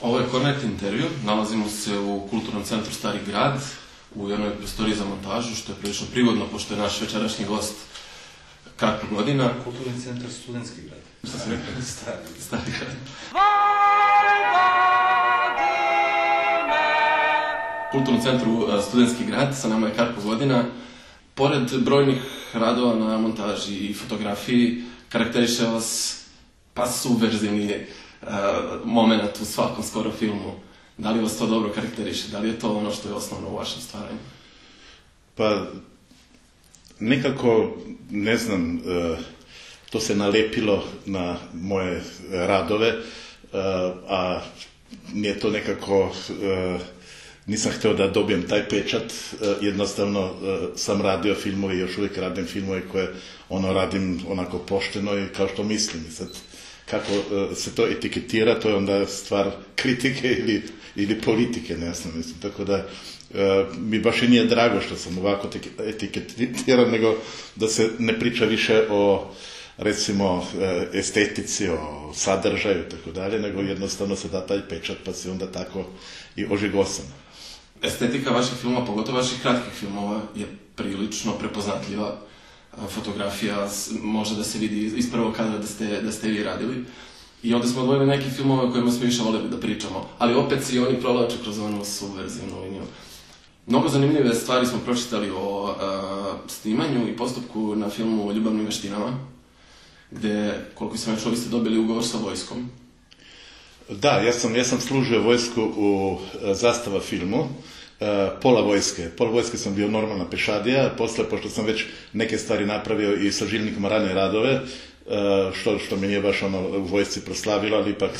Ovo je Kornet intervju. Nalazimo se u Kulturnom centru Stari grad, u jednoj prostoriji za montažu, što je prilično prigodno, pošto je naš večerašnji gost Karp godina. Kulturni centar Studentski grad. Šta sam rekao? Stari. Stari grad. Kulturnom centru e, Studentski grad, sa nama je Karpo godina. Pored brojnih radova na montaži i fotografiji, karakteriše vas pa subverzivni moment u svakom skoro filmu. Da li vas to dobro karakteriše? Da li je to ono što je osnovno u vašem stvaranju? Pa, nekako, ne znam, e, to se nalepilo na moje radove, e, a nije to nekako, nisam htio da dobijem taj pečat, jednostavno sam radio filmove i još uvijek radim filmove koje ono radim onako pošteno i kao što mislim. Sad, kako se to etiketira, to je onda stvar kritike ili, ili politike, ne znam, mislim. Tako da, mi baš i nije drago što sam ovako etiketiran, nego da se ne priča više o recimo estetici, o sadržaju i tako dalje, nego jednostavno se da taj pečat pa se onda tako i ožigosan. Estetika vaših filmova, pogotovo vaših kratkih filmova, je prilično prepoznatljiva. Fotografija može da se vidi iz prvog kadra da ste, da ste vi radili. I onda smo odvojili neke filmove o kojima smo više voljeli da pričamo. Ali opet se i oni provlače kroz onu subverzivnu liniju. Mnogo zanimljive stvari smo pročitali o snimanju i postupku na filmu o ljubavnim veštinama, gde, koliko sam vi ste dobili ugovor sa vojskom. Da, ja sam, ja sam služio vojsku u Zastava filmu, pola vojske. Pola vojske sam bio normalna pešadija, posle, pošto sam već neke stvari napravio i sa žilnikom rane radove, što, što me nije baš ono u vojsci proslavilo, ali ipak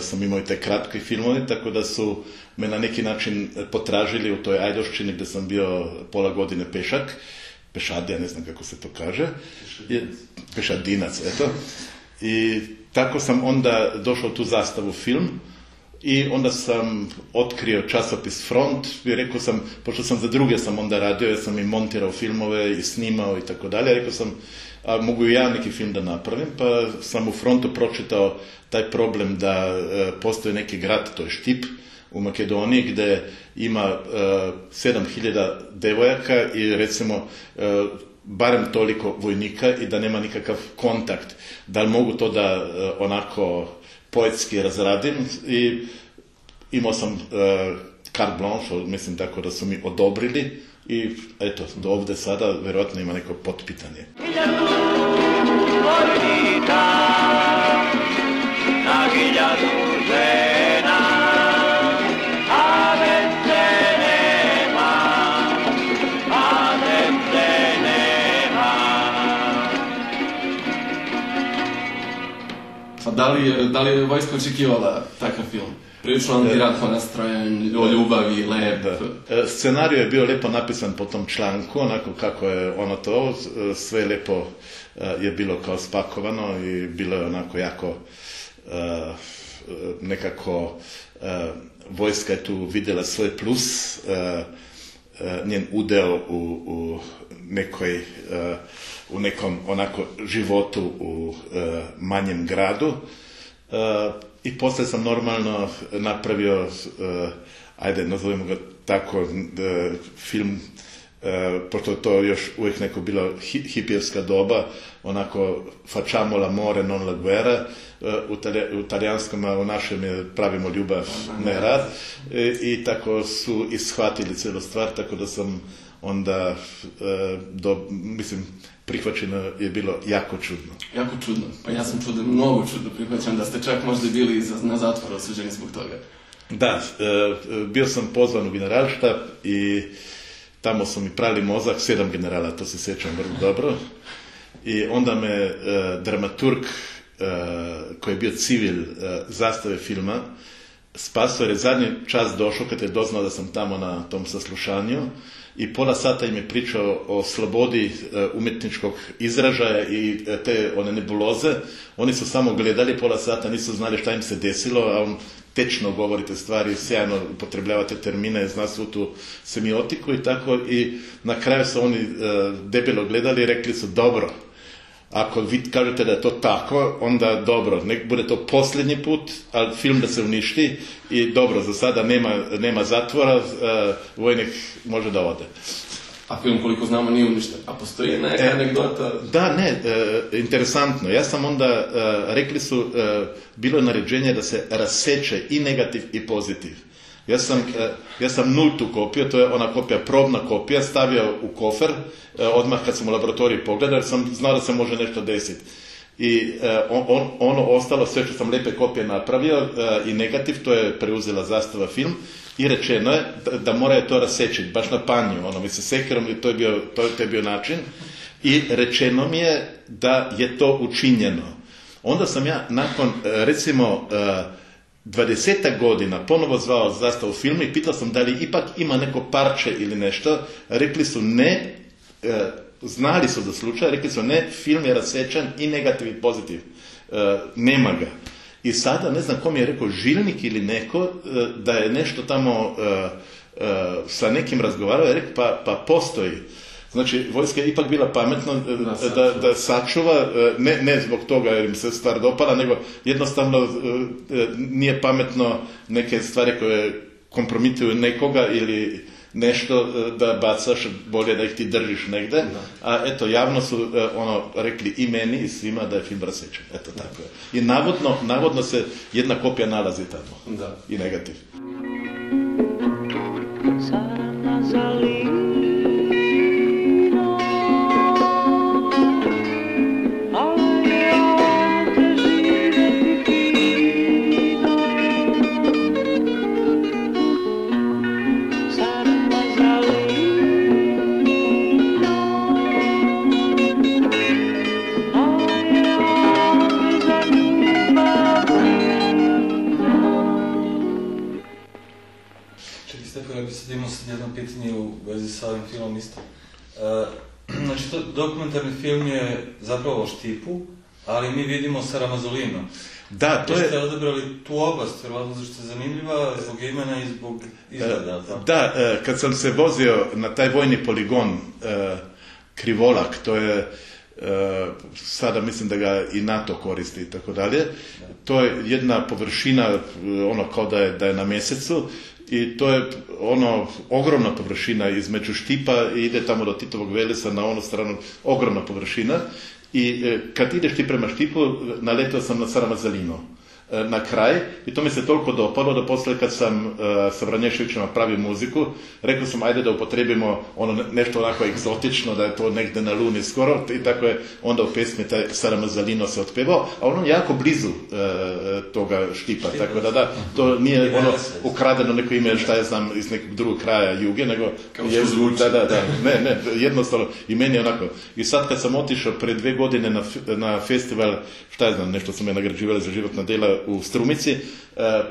sam imao i te kratke filmove, tako da su me na neki način potražili u toj Ajdoščini gdje sam bio pola godine pešak, pešadija, ne znam kako se to kaže, Pešadinac. eto. I tako sam onda došao tu zastavu film i onda sam otkrio časopis Front i rekao sam, pošto sam za druge sam onda radio, ja sam i montirao filmove i snimao i tako dalje, rekao sam, a mogu i ja neki film da napravim, pa sam u Frontu pročitao taj problem da e, postoji neki grad, to je Štip, u Makedoniji gdje ima uh, 7000 devojaka i recimo uh, barem toliko vojnika i da nema nikakav kontakt. Da li mogu to da uh, onako poetski razradim i imao sam uh, carte blanche, mislim tako da su mi odobrili i eto, do ovdje sada vjerojatno ima neko potpitanje. na hiljadu da li, je- da li je vojska očekivala takav film? Prilično antiratno nastrojen, o ljubavi, lep. Da. E, Scenarij je bio lepo napisan po tom članku, onako kako je ono to, e, sve lepo e, je bilo kao spakovano i bilo je onako jako nekako vojska je tu vidjela svoj plus, njen udeo u, u nekoj u nekom onako životu u e, manjem gradu. E, I poslije sam normalno napravio, e, ajde nazovimo ga tako, e, film, e, pošto to još uvijek neko bilo hi, hipijevska doba, onako facciamo l'amore non la guerra, e, u, talja- u talijanskom, a u našem je pravimo ljubav, ne rad. I tako su ishvatili cijelu stvar, tako da sam onda, e, do, mislim, prihvaćeno je bilo jako čudno. Jako čudno. Pa ja sam čudno, mnogo čudno prihvaćam da ste čak možda bili na zatvor osuđeni zbog toga. Da, e, bio sam pozvan u generalštab i tamo su mi prali mozak, sedam generala, to se sjećam vrlo dobro. I onda me e, dramaturg e, koji je bio civil e, zastave filma spasao jer je zadnji čas došao kad je doznao da sam tamo na tom saslušanju i pola sata im je pričao o slobodi e, umjetničkog izražaja i e, te one nebuloze. Oni su samo gledali pola sata, nisu znali šta im se desilo, a on tečno govori te stvari, sjajno upotrebljava te termine, zna svu tu semiotiku i tako i na kraju su oni e, debelo gledali i rekli su dobro, ako vi kažete da je to tako, onda dobro, nek bude to posljednji put, ali film da se uništi i dobro, za sada nema, nema zatvora, e, vojnik može da ode. A film, koliko znamo, nije uništen. A postoji neka E, anegdota... Da, ne, e, interesantno. Ja sam onda, e, rekli su, bilo je naređenje da se raseče i negativ i pozitiv. Ja sam, e, ja sam nultu kopiju, to je ona kopija, probna kopija, stavio u kofer, e, odmah kad sam u laboratoriji pogledao, jer sam znao da se može nešto desiti. I e, on, on- ono ostalo, sve što sam lijepe kopije napravio i negativ, to je preuzela zastava film i rečeno je da, da moraju to rasečiti, baš na panju, ono, mislim, sekirom i to je bio, to, je- to je bio način. I rečeno mi je da je to učinjeno. Onda sam ja nakon, recimo, e, dvadesetak godina ponovo zvao zastavu film i pitao sam da li ipak ima neko parče ili nešto. Rekli su ne, e, znali su za slučaj, rekli su ne, film je rasečan i negativ i pozitiv. E, nema ga. I sada, ne znam ko mi je rekao, žilnik ili neko, e, da je nešto tamo sa nekim razgovarao, je rekao, pa, pa postoji. Znači, vojska je ipak bila pametna e, da, da, sačuva, e, ne, ne zbog toga jer im se stvar dopala, nego jednostavno e, nije pametno neke stvari koje kompromituju nekoga ili nešto da bacaš, bolje da ih ti držiš negde. A eto, javno su ono rekli i meni i svima da je film rasečen. Eto tako je. I navodno, navodno se jedna kopija nalazi tamo. Da. I negativ. U vezi sa ovim filmom isto. E, znači, to dokumentarni film je zapravo o štipu, ali mi vidimo Sara Mazolino. Da, to je... ste odabrali tu oblast, vjerovatno zato što je zanimljiva zbog imena i zbog izgleda. Da, e, kad sam se vozio na taj vojni poligon e, Krivolak, to je sada mislim da ga i NATO koristi i tako dalje. To je jedna površina, ono kao da je, da je na mjesecu i to je ono ogromna površina između Štipa i ide tamo do Titovog Velesa na onu stranu, ogromna površina. I e, kad ideš ti prema Štipu, naletao sam na Saramazalino e, na kraj i to mi se toliko dopalo da poslije kad sam e, sa Vranješevićem napravio muziku, rekao sam ajde da upotrebimo ono ne- nešto onako egzotično, da je to negdje na luni skoro i tako je onda u pesmi taj Saramazalino se otpevao, a ono je jako blizu e, e, toga štipa, tako da da, to nije ono ukradeno neko ime šta ja znam iz nekog drugog kraja juge, nego Kao zvuči. da, da, da, ne, ne, jednostavno i meni je onako. I sad kad sam otišao pre dve godine na, na festival, šta ja znam, nešto su me nagrađivali za životna dela u Strumici, e,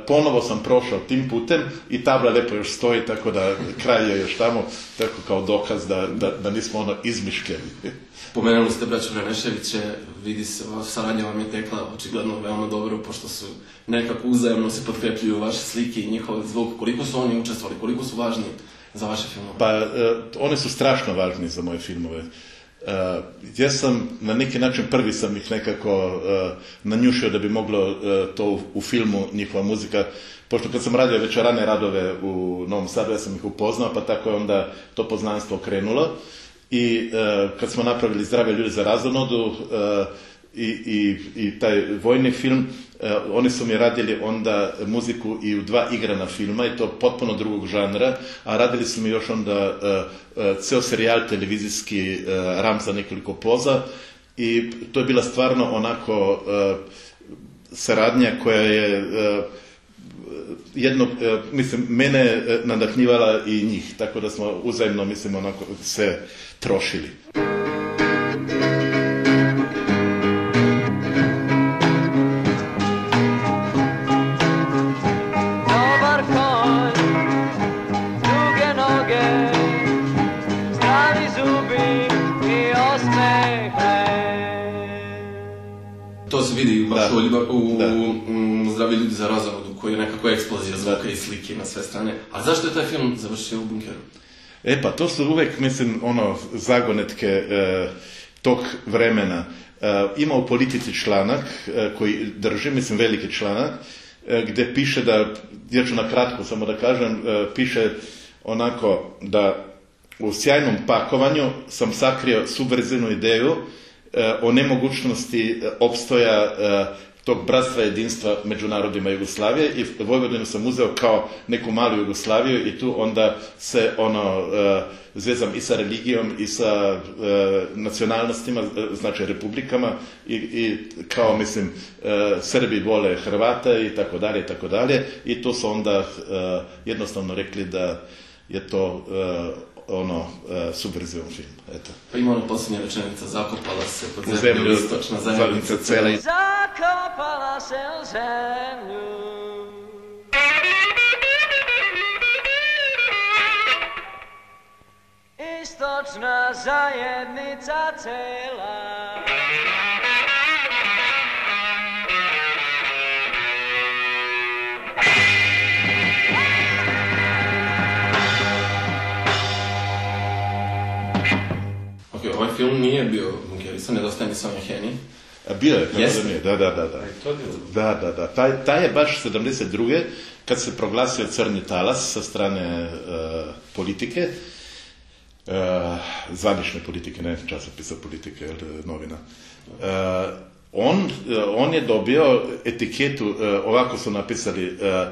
ponovo sam prošao tim putem i tabla lepo još stoji, tako da kraj je još tamo, tako kao dokaz da, da, da nismo ono izmišljeni. Pomenuli ste braću Vraneševiće, vidi se, saradnja vam je tekla očigledno veoma dobro, pošto su nekako uzajemno se potkrepljuju vaše slike i njihov zvuk. Koliko su oni učestvovali, koliko su važni za vaše filmove? Pa, e, oni su strašno važni za moje filmove. E, ja sam, na neki način prvi sam ih nekako e, nanjušio da bi moglo e, to u, filmu, njihova muzika, pošto kad sam radio već rane radove u Novom Sadu, ja sam ih upoznao, pa tako je onda to poznanstvo krenulo. I kad smo napravili Zdrave ljude za razonodu, i, i, i taj vojni film, e, oni su mi radili onda muziku i u dva igrana filma i to potpuno drugog žanra, a radili su mi još onda e, e, ceo serijal televizijski e, Ram za nekoliko poza i to je bila stvarno onako saradnja koja je jedno, mislim, mene nadahnjivala i njih, tako da smo uzajemno, mislim, onako se trošili. Je nekako eksplozija zvuka i slike na sve strane. A zašto je taj film završio u bunkeru? E pa to su uvek, mislim, ono, zagonetke e, tog vremena. E, ima u politici članak e, koji drži, mislim veliki članak, e, gdje piše da, ja ću na kratko samo da kažem, e, piše onako da u sjajnom pakovanju sam sakrio subverzivnu ideju e, o nemogućnosti opstoja tog bratstva jedinstva među narodima Jugoslavije i Vojvodinu sam uzeo kao neku malu Jugoslaviju i tu onda se ono e, zvezam i sa religijom i sa e, nacionalnostima, e, znači republikama i, i kao mislim Srbi vole Hrvata i tako dalje i tako dalje i tu su onda jednostavno rekli da je to ono e, subverzivan film. Eto. Pa ima ono posljednja rečenica, zakopala se pod zemlju, zemlju istočna zajednica cela Zakopala se u zemlju Istočna zajednica cela Film nije bio bunkerisan, nedostaje mi Sonja Heni. A bio je, kako da nije, da, da, da. da. Bilo. Da, da, da. Taj, taj je baš 72. kad se proglasio crni talas sa strane e, politike, e, zvanične politike, ne časopisa politike, ili novina. E, on, e, on je dobio etiketu, e, ovako su napisali, e,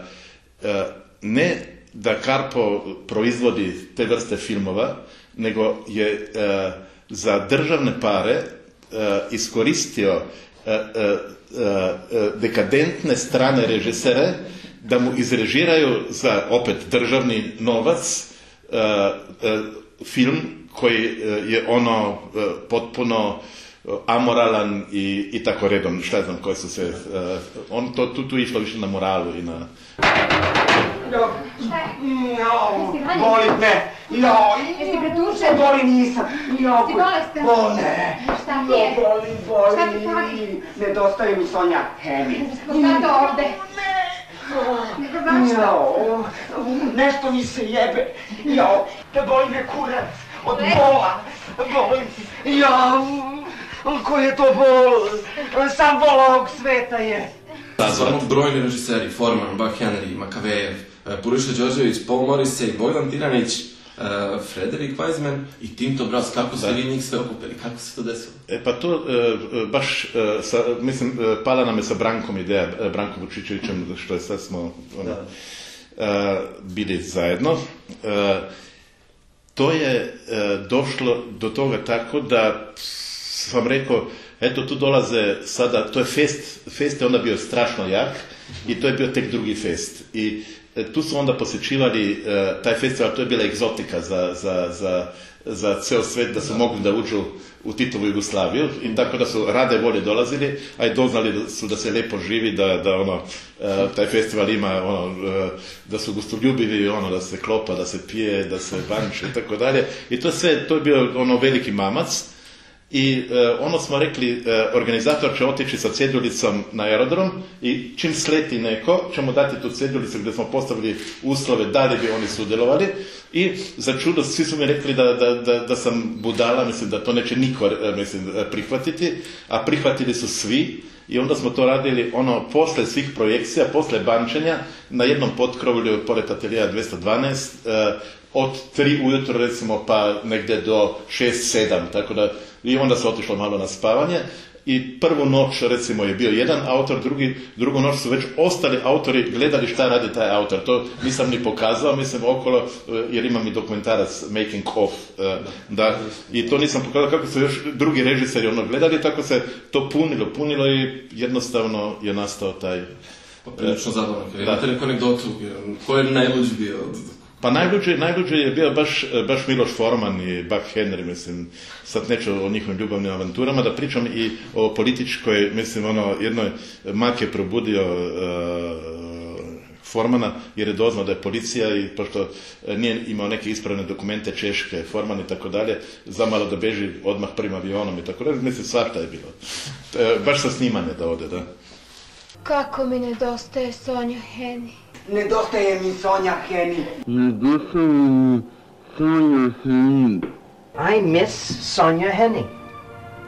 e, ne da Karpo proizvodi te vrste filmova, nego je e, za državne pare e, iskoristio e, e, dekadentne strane režisere da mu izrežiraju za opet državni novac film koji je ono potpuno amoralan i, i tako redom, šta znam koje su sve, on to, tu, tu išlo više na moralu i na... Jo, boli me. Jo, Jesi pretučen? Boli nisam. Jo, Jesi bolestan? Bo ne. Šta ti je? Boli, boli. Šta ti fali? Nedostaje mi Sonja Hemi. Šta to ovde? Nego baš šta? Jo, nešto mi se jebe. Jo, da boli me kurac. Od bola. Boli. Jo, koji je to bol? Sam bol ovog sveta je. Stvarno brojni režiseri, Forman, Buck Henry, Makavejev, Puriša Đorđević, Paul Morrissey, Bogdan Tiranić, e, Frederik Weizmann i Tinto Brass, kako ste vi njih sve okupili, kako se to desilo? E pa to e, e, baš, sa, mislim, pala nam je sa Brankom ideja, Brankom Vučićevićem, što je sad smo ono, bili zajedno. To je došlo do toga tako da sam rekao, eto tu dolaze sada, to je fest, fest je onda bio strašno jak i to je bio tek drugi fest. I tu su onda posjećivali e, taj festival, to je bila egzotika za, za, za, za ceo svet da su mogli da uđu u Titovu Jugoslaviju i tako da su rade volje dolazili, a i doznali da su da se lepo živi, da, da ono, e, taj festival ima ono, e, da su gostoljubivi, ono, da se klopa, da se pije, da se banče i tako dalje. I to sve, to je bio ono veliki mamac. I e, ono smo rekli, e, organizator će otići sa cjedulicom na aerodrom i čim sleti neko, ćemo dati tu cjedulicu gdje smo postavili uslove da li bi oni sudjelovali. I za čudo svi su mi rekli da, da, da, da sam budala, mislim da to neće niko e, mislim, e, prihvatiti, a prihvatili su svi. I onda smo to radili ono posle svih projekcija, posle bančenja na jednom potkrovlju pored atelija 212 e, od 3 ujutro recimo pa negdje do 6-7 tako da i onda se otišlo malo na spavanje. I prvu noć recimo je bio jedan autor, drugi, drugu noć su već ostali autori gledali šta radi taj autor. To nisam ni pokazao, mislim okolo, e, jer imam i dokumentarac Making of, e, da, i to nisam pokazao kako su još drugi režiseri ono gledali, tako se to punilo, punilo i jednostavno je nastao taj Pa prilično zabavno, imate neku anegdotu, ko je najluđi bio? od... Pa najluđe, najluđe je bio baš, baš Miloš Forman i Buck Henry, mislim, sad neću o njihovim ljubavnim avanturama, da pričam i o političkoj, mislim, ono, jednoj mak je probudio e, Formana jer je doznao da je policija i pošto e, nije imao neke ispravne dokumente Češke, Forman i tako dalje, zamalo da beži odmah prvim avionom i tako dalje, mislim, svašta je bilo. E, baš sa snimanje da ode, da. Kako mi nedostaje Sonja Heni. Nedostaje mi Sonja Heni. Sonja Henning. I miss Sonja Henning.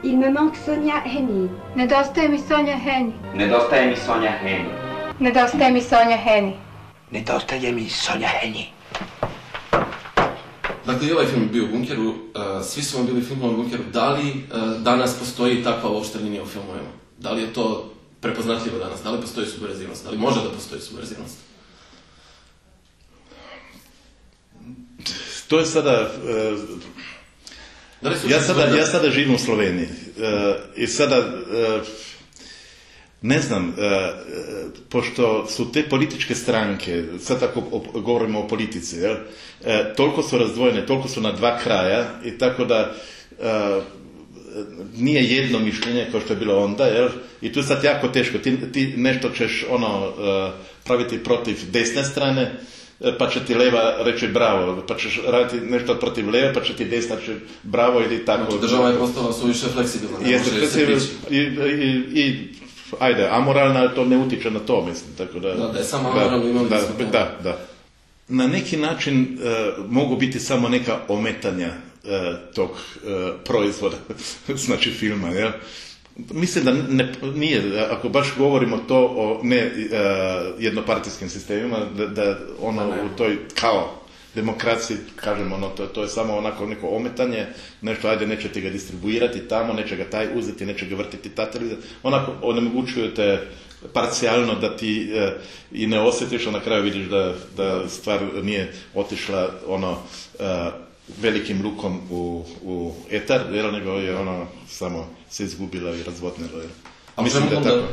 Il me manque Sonia Henny. Nedostaje mi Sonja Heni. Nedostaje mi Sonja Heni. Nedostaje mi Sonja Heni. Nedostaje mi Sonja Heni. Dakle, i ovaj film je bio u bunkeru, uh, svi su vam bili filmovi u bunkeru. Da li uh, danas postoji takva uopšte linija u filmovima? Da li je to prepoznatljivo danas? Da li postoji subverzivnost? Da li može da postoji subverzivnost? To je sada... e, Da li su Ja sada, ja sada živim u Sloveniji e, i sada e, ne znam, e, e, pošto su te političke stranke, sad ako o- govorimo o politici, jel, e, toliko su razdvojene, toliko su na dva kraja i tako da e, nije jedno mišljenje kao što je bilo onda, jel? I tu je sad jako teško. Ti, ti nešto ćeš ono e, praviti protiv desne strane, e, pa će ti leva reći bravo, pa ćeš raditi nešto protiv leve, pa će ti desna reći bravo ili tako. Znači, država je postala suviše fleksibilna, Jeste, se i, i, i, ajde, amoralna to ne utječe na to, mislim, tako da... Da, da je samo amoralno, imali da, to. da, da. Na neki način e, mogu biti samo neka ometanja tog e, proizvoda, znači filma, jel? Mislim da ne, nije, ako baš govorimo to o ne e, jednopartijskim sistemima, da, da ono u toj kao demokraciji, kažemo, ono, to, to je samo onako neko ometanje, nešto, ajde, neće ti ga distribuirati tamo, neće ga taj uzeti, neće ga vrtiti ta televizija. Onako, onemogućujete parcijalno da ti e, i ne osjetiš, a na kraju vidiš da, da stvar nije otišla ono e, velikim lukom u, u etar, jel, nego je ono samo se izgubila i razvodnila. Jel. A Mislim da je onda, tako.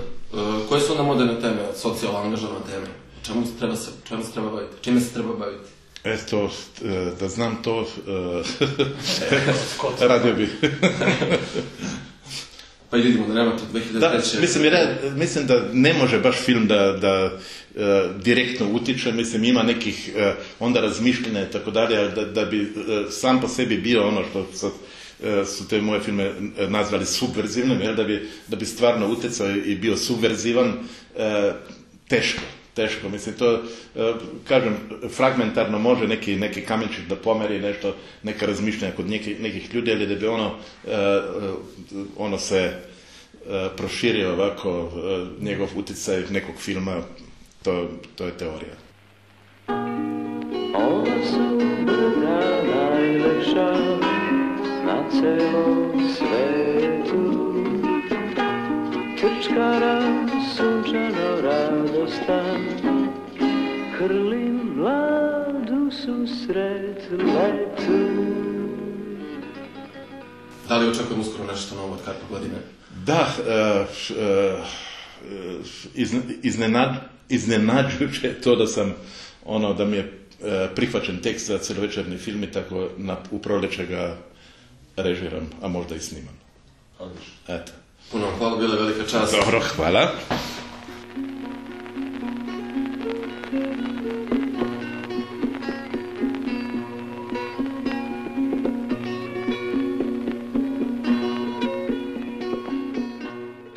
uh, koje su onda moderne teme, socijalno angažovane teme? Čemu se treba, se, čemu se treba baviti? Čime se treba baviti? Eto, e, da znam to, e, radio bi. Pa i vidimo da nema to 2003. Da, mislim, jer ja mislim da ne može baš film da, da e, direktno utiče, mislim ima nekih e, onda razmišljenja i tako dalje, da, da bi e, sam po sebi bio ono što sad, su te moje filme nazvali subverzivnim, jel, da bi, da bi stvarno utjecao i bio subverzivan, teško. Teško, mislim, to, e, kažem, fragmentarno može neki, neki kamenčić da pomeri nešto, neka razmišljanja kod nekih, nekih ljudi, ali da bi ono, e, e, ono se proširio ovako njegov utjecaj nekog filma, to, to je teorija. Ova su najlepša na celom svetu. Trčkara sunčano radostan, hrlim mladu susret letu. Da li očekujemo uskoro nešto novo od Karpa godine? Da, š- e, izne- iznenad, iznenađujuće je to da sam, ono, da mi je e, prihvaćen tekst za celovečerni film i tako na, u proljeće ga režiram, a možda i snimam. Odlično. Eto. Puno hvala, bila velika čast. Dobro.